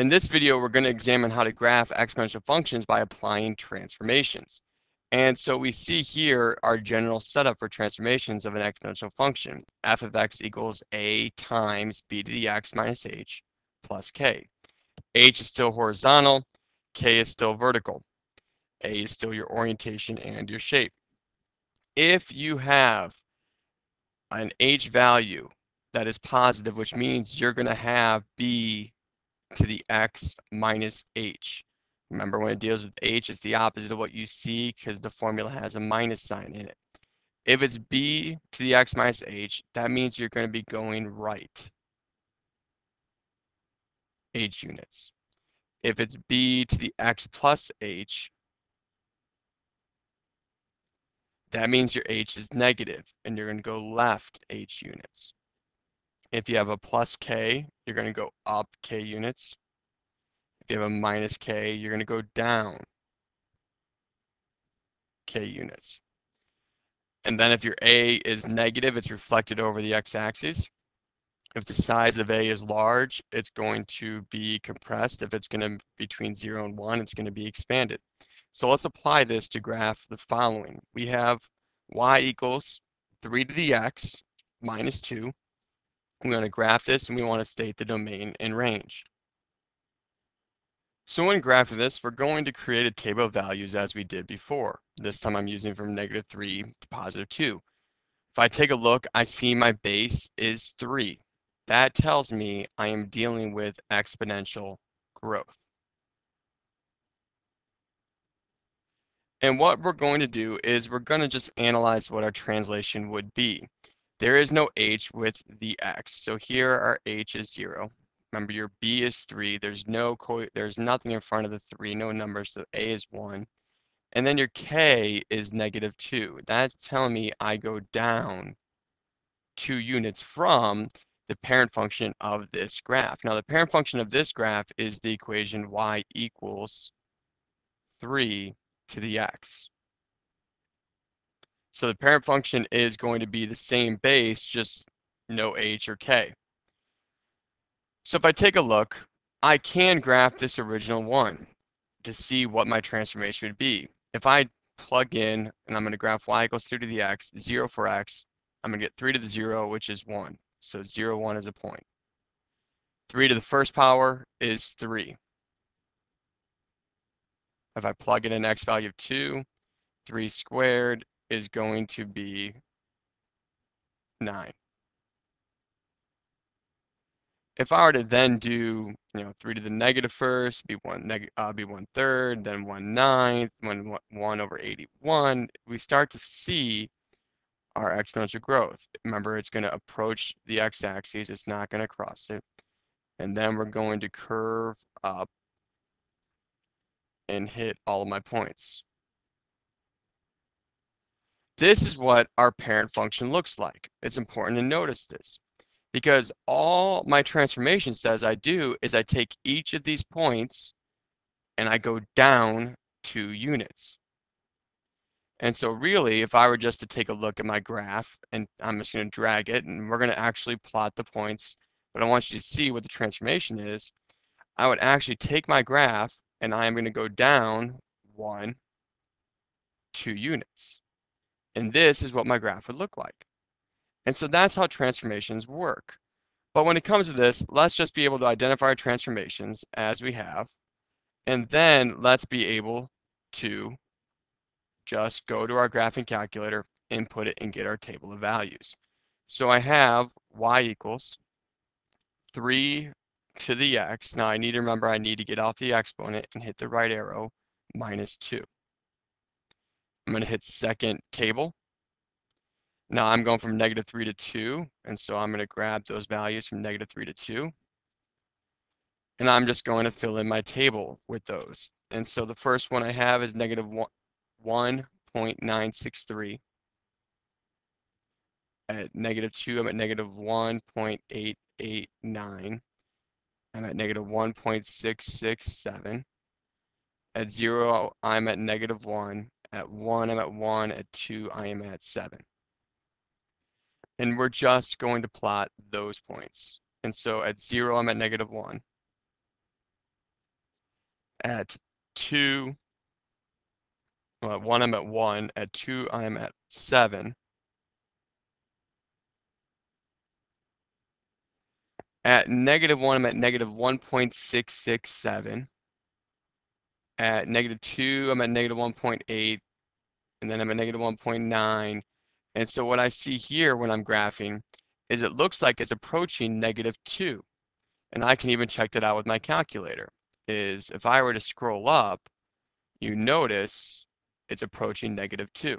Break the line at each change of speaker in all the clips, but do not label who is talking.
In this video, we're going to examine how to graph exponential functions by applying transformations. And so we see here our general setup for transformations of an exponential function. f of x equals a times b to the x minus h plus k. h is still horizontal, k is still vertical. a is still your orientation and your shape. If you have an h value that is positive, which means you're going to have b to the x minus h. Remember when it deals with h, it's the opposite of what you see because the formula has a minus sign in it. If it's b to the x minus h, that means you're going to be going right h units. If it's b to the x plus h, that means your h is negative and you're going to go left h units. If you have a plus k, you're going to go up k units. If you have a minus k, you're going to go down k units. And then if your a is negative, it's reflected over the x-axis. If the size of a is large, it's going to be compressed. If it's going to between 0 and 1, it's going to be expanded. So let's apply this to graph the following. We have y equals 3 to the x minus 2 we want to graph this and we want to state the domain and range. So when graphing this, we're going to create a table of values as we did before. This time I'm using from negative 3 to positive 2. If I take a look, I see my base is 3. That tells me I am dealing with exponential growth. And what we're going to do is we're going to just analyze what our translation would be. There is no h with the x. So here our h is 0. Remember your b is 3. There's no there's nothing in front of the 3, no numbers, so a is 1. And then your k is negative 2. That's telling me I go down 2 units from the parent function of this graph. Now the parent function of this graph is the equation y equals 3 to the x. So the parent function is going to be the same base, just no h or k. So if I take a look, I can graph this original one to see what my transformation would be. If I plug in, and I'm going to graph y equals 3 to the x, 0 for x, I'm going to get 3 to the 0, which is 1. So 0, 1 is a point. 3 to the first power is 3. If I plug in an x value of 2, 3 squared is going to be 9. If I were to then do, you know, 3 to the negative first, be 1, neg uh, be 1 third, then 1 ninth, 1, 1 over 81, we start to see our exponential growth. Remember, it's going to approach the x-axis. It's not going to cross it. And then we're going to curve up and hit all of my points. This is what our parent function looks like. It's important to notice this because all my transformation says I do is I take each of these points and I go down two units. And so really, if I were just to take a look at my graph, and I'm just going to drag it, and we're going to actually plot the points, but I want you to see what the transformation is, I would actually take my graph, and I am going to go down one, two units. And this is what my graph would look like. And so that's how transformations work. But when it comes to this, let's just be able to identify our transformations as we have. And then let's be able to just go to our graphing calculator, input it, and get our table of values. So I have y equals 3 to the x. Now I need to remember I need to get off the exponent and hit the right arrow, minus 2. I'm going to hit second table. Now I'm going from negative 3 to 2, and so I'm going to grab those values from negative 3 to 2. And I'm just going to fill in my table with those. And so the first one I have is negative 1.963. At negative 2, I'm at negative 1.889. I'm at negative 1.667. At 0, I'm at negative 1. At 1, I'm at 1. At 2, I am at 7. And we're just going to plot those points. And so at 0, I'm at negative 1. At 2, well, at 1 I'm at 1, at 2 I'm at 7. At negative 1 I'm at negative 1.667. At negative 2 I'm at negative 1.8, and then I'm at negative 1.9. And so what I see here when I'm graphing is it looks like it's approaching negative 2. And I can even check that out with my calculator. Is if I were to scroll up, you notice it's approaching negative 2.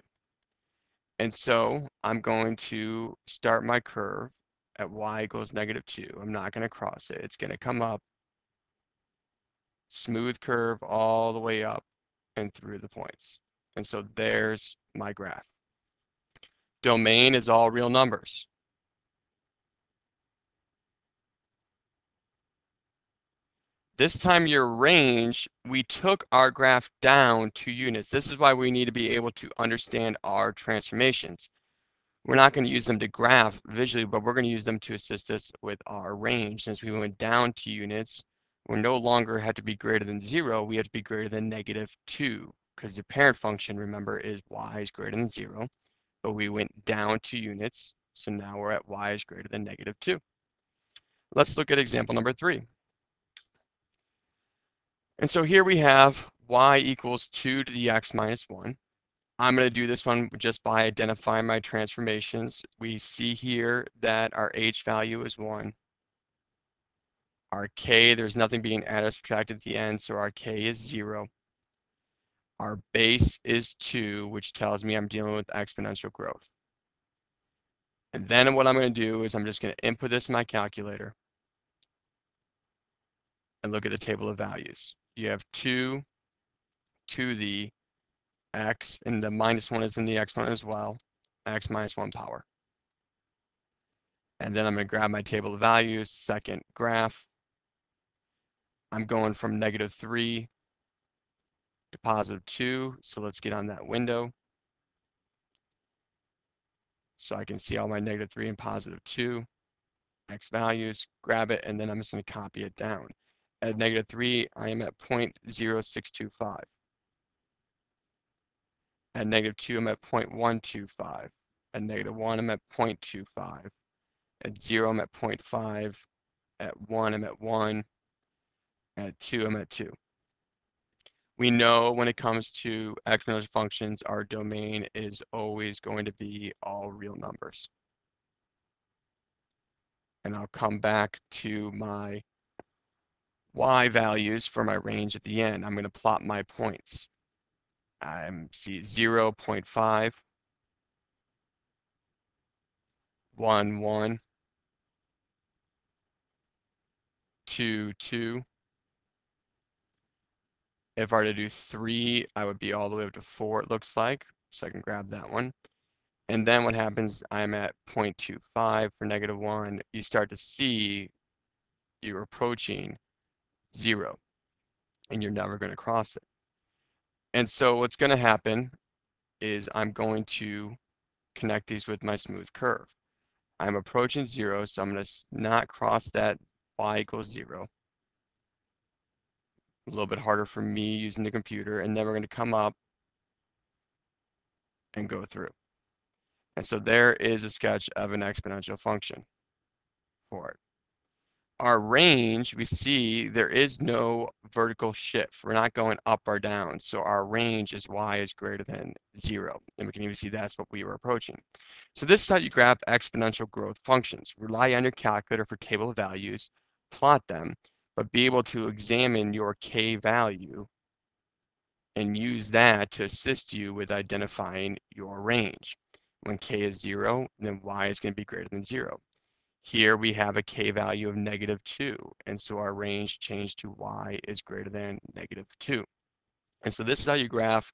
And so I'm going to start my curve at y equals negative 2. I'm not going to cross it. It's going to come up, smooth curve all the way up and through the points. And so there's my graph. Domain is all real numbers. This time your range, we took our graph down two units. This is why we need to be able to understand our transformations. We're not going to use them to graph visually, but we're going to use them to assist us with our range. Since we went down two units, we no longer had to be greater than zero, we have to be greater than negative two, because the parent function, remember, is y is greater than zero, but we went down two units, so now we're at y is greater than negative two. Let's look at example number three. And so here we have y equals 2 to the x minus 1. I'm going to do this one just by identifying my transformations. We see here that our h value is 1. Our k, there's nothing being added or subtracted at the end, so our k is 0. Our base is 2, which tells me I'm dealing with exponential growth. And then what I'm going to do is I'm just going to input this in my calculator and look at the table of values you have 2 to the x, and the minus 1 is in the exponent as well, x minus 1 power. And then I'm going to grab my table of values, second graph. I'm going from negative 3 to positive 2, so let's get on that window. So I can see all my negative 3 and positive 2, x values, grab it, and then I'm just going to copy it down. At negative 3, I am at 0.0625. At negative 2, I'm at 0.125. At negative 1, I'm at 0.25. At 0, I'm at 0.5. At 1, I'm at 1. At 2, I'm at 2. We know when it comes to exponential functions, our domain is always going to be all real numbers. And I'll come back to my y values for my range at the end. I'm going to plot my points. I'm see 0, 0.5, 1, 1, 2, 2. If I were to do 3, I would be all the way up to 4, it looks like. So I can grab that one. And then what happens, I'm at 0.25 for negative 1. You start to see you're approaching zero, and you're never going to cross it. And so what's going to happen is I'm going to connect these with my smooth curve. I'm approaching zero, so I'm going to not cross that y equals zero. A little bit harder for me using the computer, and then we're going to come up and go through. And so there is a sketch of an exponential function for it our range, we see there is no vertical shift. We're not going up or down. So our range is y is greater than zero. And we can even see that's what we were approaching. So this is how you graph exponential growth functions. Rely on your calculator for table of values, plot them, but be able to examine your k value and use that to assist you with identifying your range. When k is zero, then y is going to be greater than zero. Here we have a k value of negative 2, and so our range changed to y is greater than negative 2. And so this is how you graph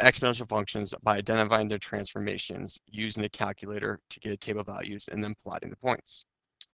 exponential functions by identifying their transformations using a calculator to get a table values and then plotting the points.